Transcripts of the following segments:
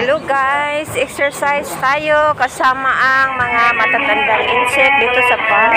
Hello guys, exercise tayo kasama ang mga matatandang insect dito sa park.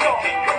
go.